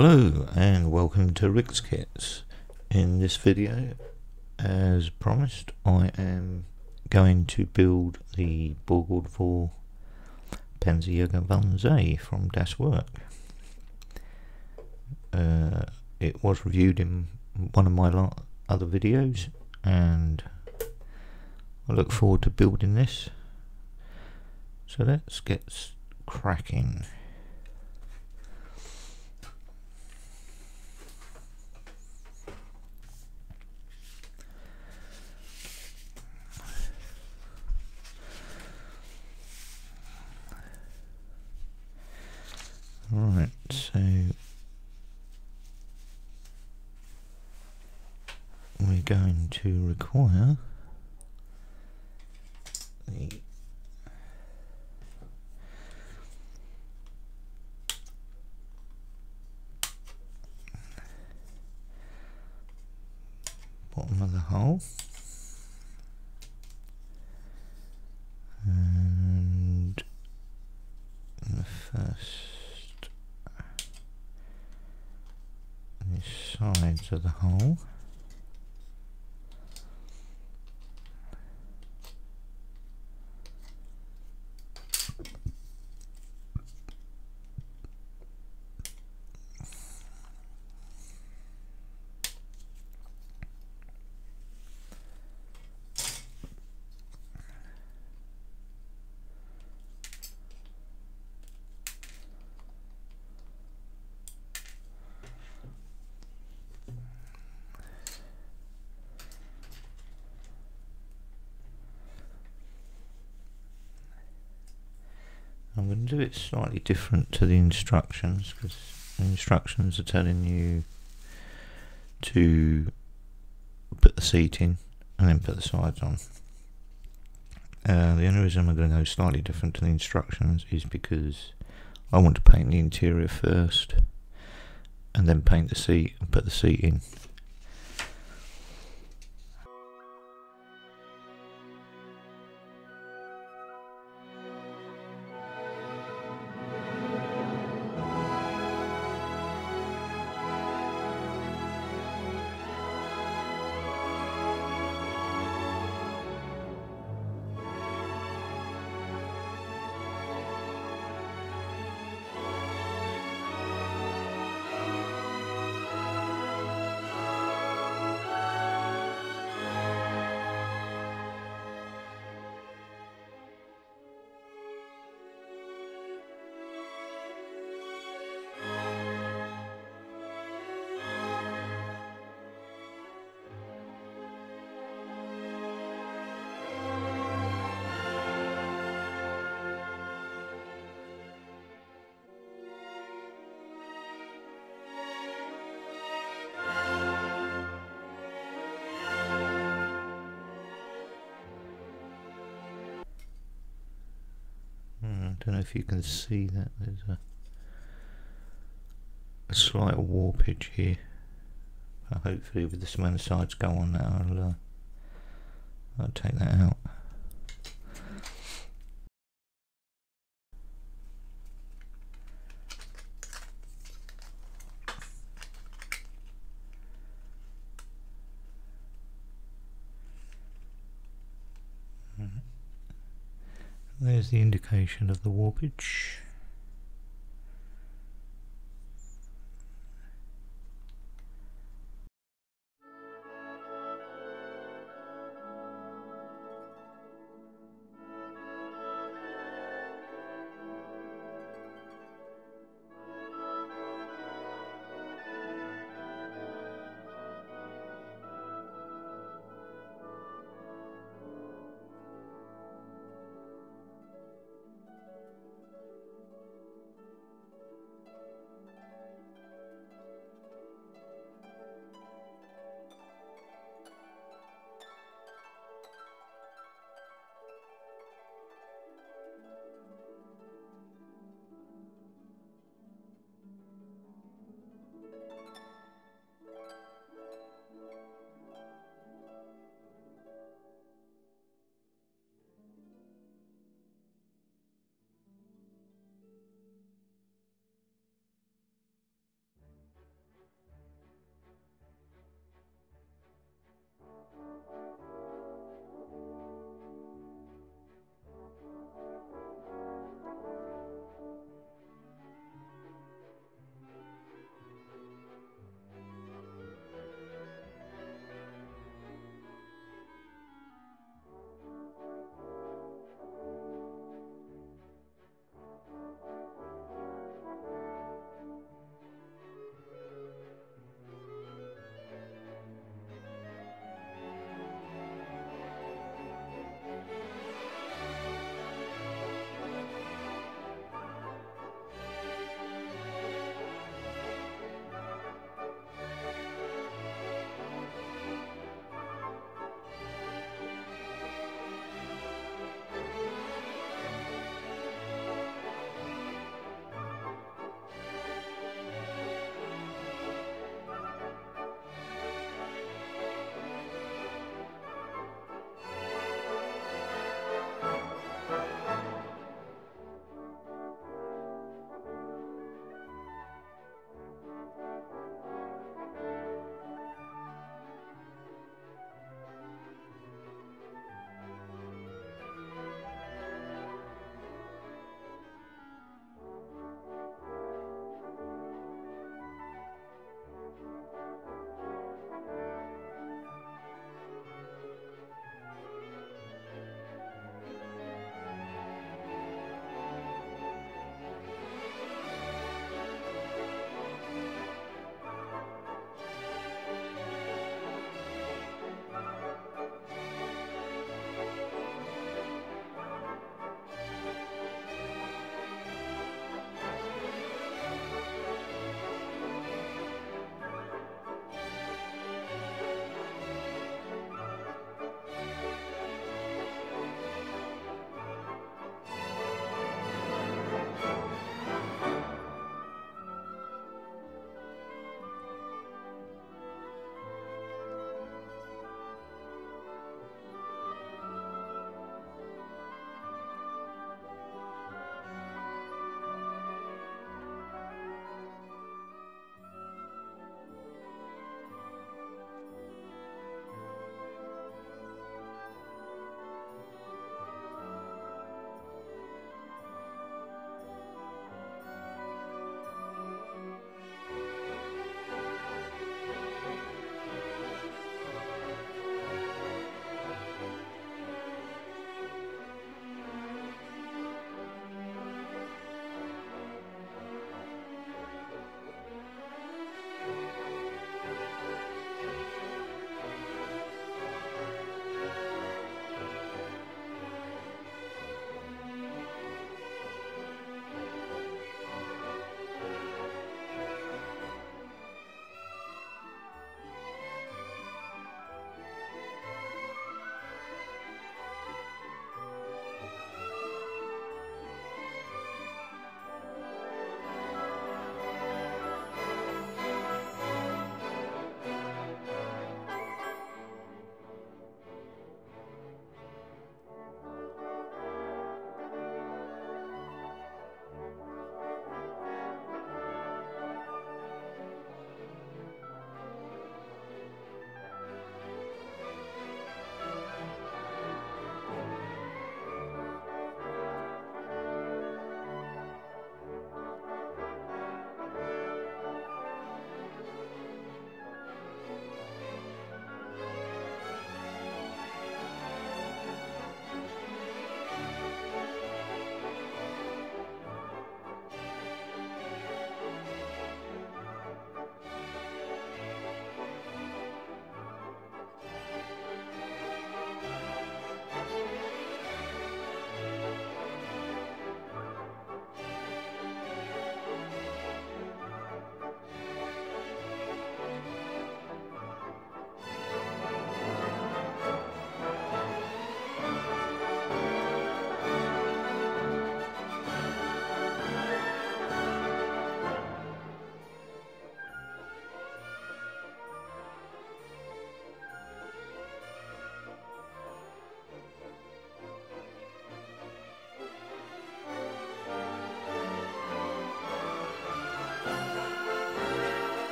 Hello and welcome to Rick's Kits. In this video, as promised, I am going to build the Borgward 4 Panzerjäger Wanze from Das Werk. Uh, it was reviewed in one of my other videos and I look forward to building this. So let's get cracking. Right, so we're going to require the bottom of the hole and the first the sides of the hole I'm going to do it slightly different to the instructions because the instructions are telling you to put the seat in and then put the sides on. Uh, the only reason I'm going to go slightly different to the instructions is because I want to paint the interior first and then paint the seat and put the seat in. Don't know if you can see that there's a, a slight warpage here. But hopefully with the amount of sides go on I'll, uh, I'll take that out. Indication of the warpage.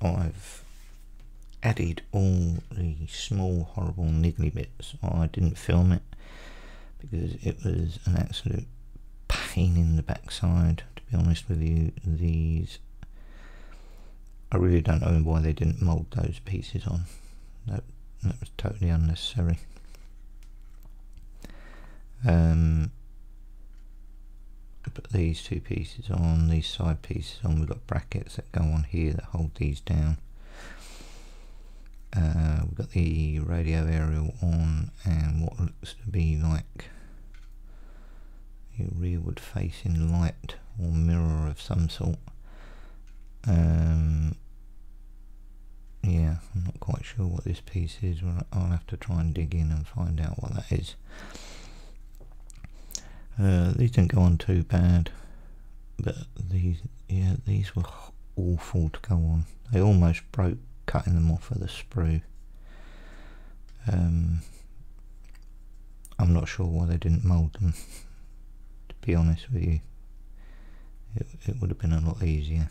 I've added all the small horrible niggly bits. I didn't film it because it was an absolute pain in the backside to be honest with you. These I really don't know why they didn't mould those pieces on. That, that was totally unnecessary. Um, put these two pieces on, these side pieces on, we've got brackets that go on here that hold these down. Uh, we've got the radio aerial on and what looks to be like a rearward facing light or mirror of some sort. Um, yeah, I'm not quite sure what this piece is. I'll have to try and dig in and find out what that is. Uh, these didn't go on too bad, but these, yeah, these were awful to go on. They almost broke cutting them off with a sprue. Um, I'm not sure why they didn't mould them, to be honest with you. It, it would have been a lot easier.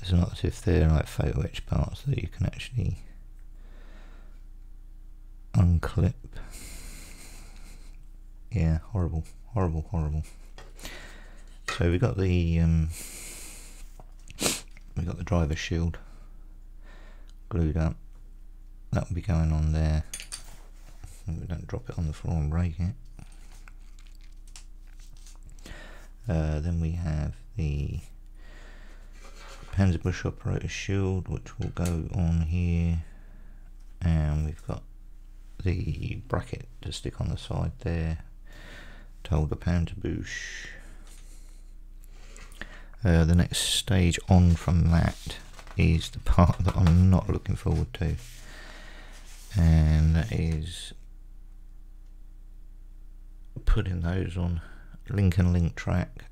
It's not as if they're like photo etch parts that you can actually unclip yeah, horrible, horrible, horrible. So we got the um, we got the driver shield glued up. That will be going on there. We don't drop it on the floor and break it. Uh, then we have the Panzerbush operator shield, which will go on here, and we've got the bracket to stick on the side there told the Panzerbush. Uh, the next stage on from that is the part that I'm not looking forward to. And that is putting those on link and length track.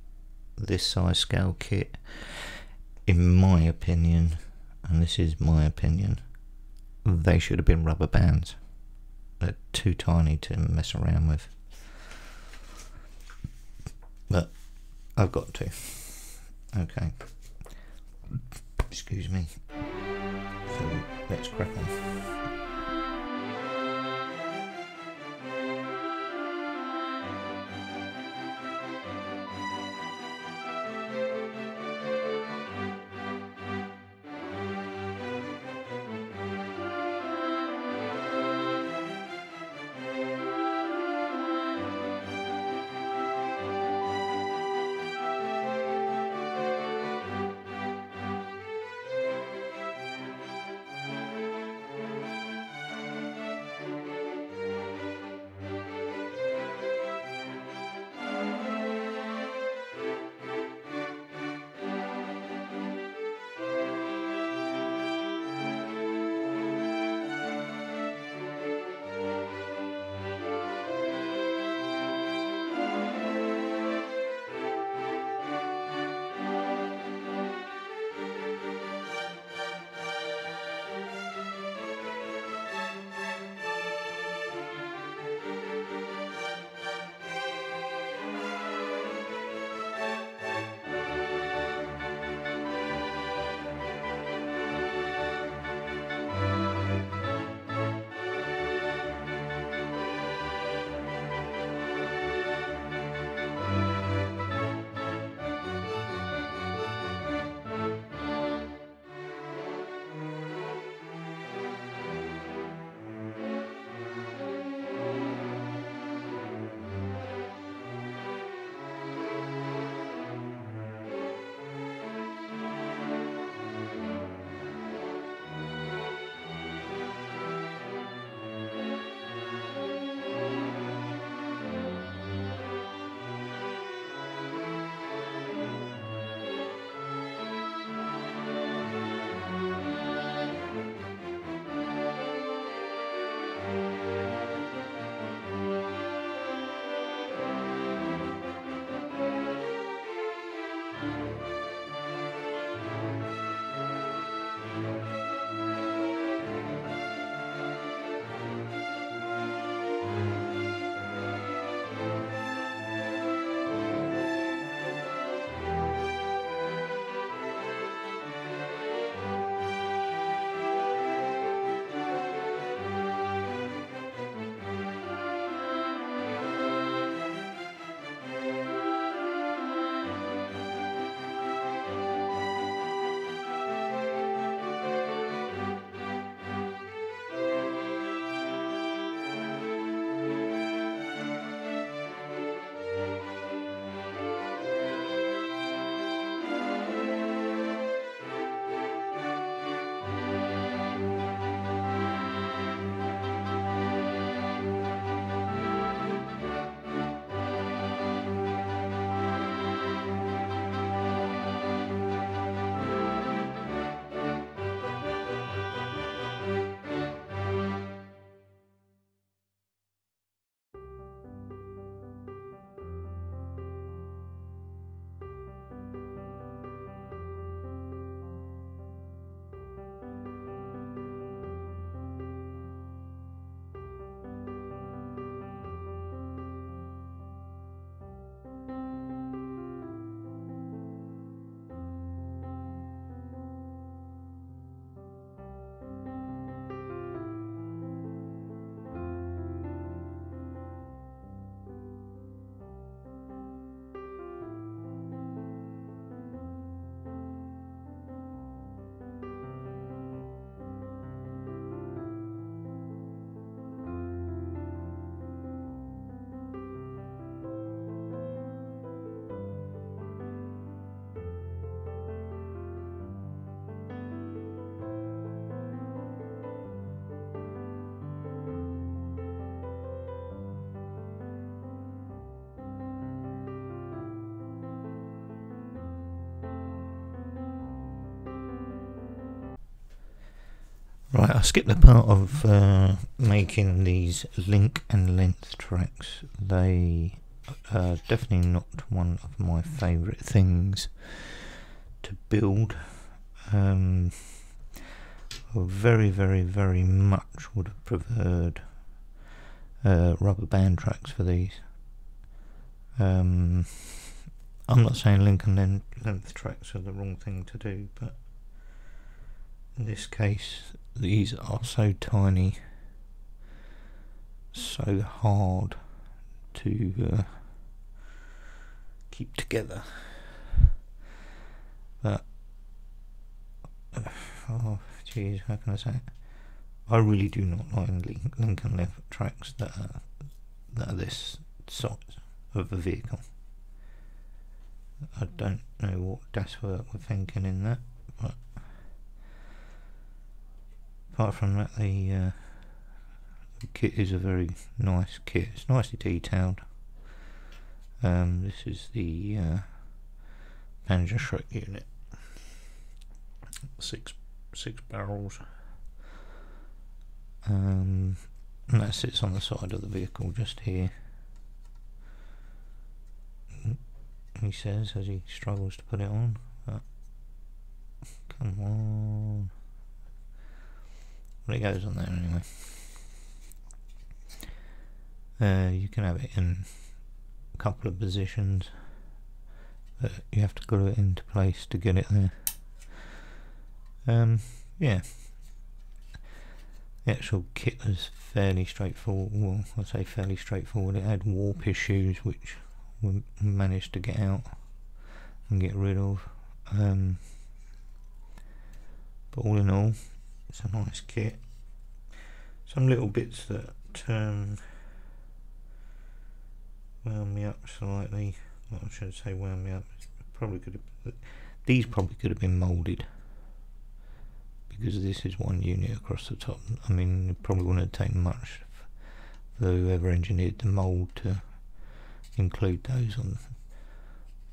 This size scale kit in my opinion and this is my opinion they should have been rubber bands. They're too tiny to mess around with but I've got to. Okay. Excuse me. So let's crack on. Right, I skipped the part of uh, making these link and length tracks. They are definitely not one of my favourite things to build. Um, I very, very, very much would have preferred uh, rubber band tracks for these. Um, I'm not saying link and length tracks are the wrong thing to do, but in this case these are so tiny, so hard to uh, keep together that oh jeez how can I say it? I really do not like and left tracks that are, that are this size of a vehicle. I don't know what Das Werk were thinking in that but apart from that the, uh, the kit is a very nice kit. It's nicely detailed. Um, this is the uh, Panzerschreck unit. Six six barrels. Um, and that sits on the side of the vehicle just here. He says as he struggles to put it on but come on well, it goes on there anyway. Uh, you can have it in a couple of positions, but you have to glue it into place to get it there. Um, yeah. The actual kit was fairly straightforward. Well, I say fairly straightforward. It had warp issues which we managed to get out and get rid of. Um, but all in all, it's a nice kit. Some little bits that um, wound me up slightly. Well, I should say wound me up. Probably could have. These probably could have been moulded because this is one unit across the top. I mean, it probably wouldn't have taken much for whoever engineered the mould to include those on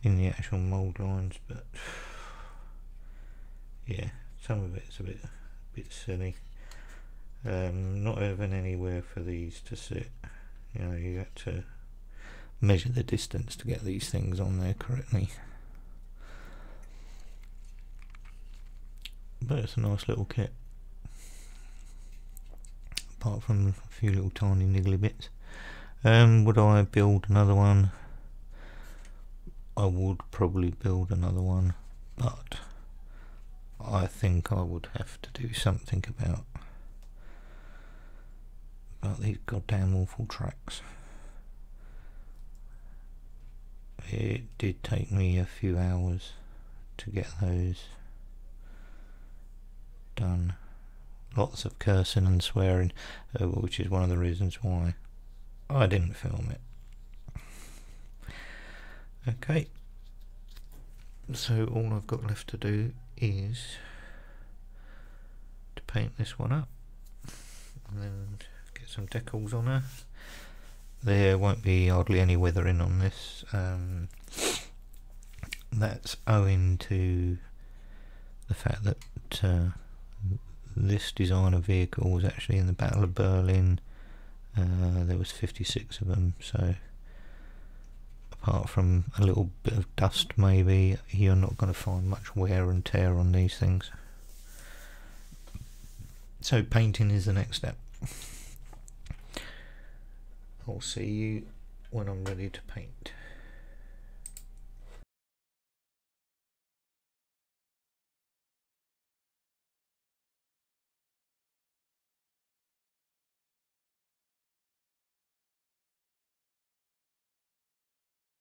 in the actual mould lines, but yeah, some of it's a bit bit silly. Um, not having anywhere for these to sit. You know, you had to measure the distance to get these things on there correctly. But it's a nice little kit. Apart from a few little tiny niggly bits. Um, would I build another one? I would probably build another one, but I think I would have to do something about about these goddamn awful tracks. It did take me a few hours to get those done. Lots of cursing and swearing, uh, which is one of the reasons why I didn't film it. Okay, so all I've got left to do is to paint this one up and get some decals on her. There won't be hardly any weathering on this. Um, that's owing to the fact that uh, this designer vehicle was actually in the Battle of Berlin. Uh, there was 56 of them, so apart from a little bit of dust maybe, you're not going to find much wear and tear on these things. So painting is the next step. I'll see you when I'm ready to paint.